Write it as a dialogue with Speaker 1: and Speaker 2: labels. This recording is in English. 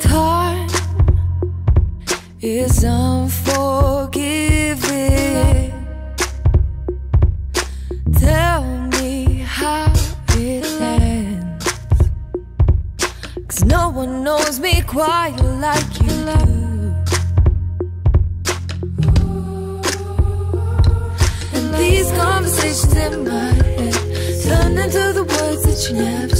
Speaker 1: Time is unforgiving. Tell me how it ends. Cause no one knows me quite like you do. And these conversations in my you never.